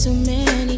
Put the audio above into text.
so many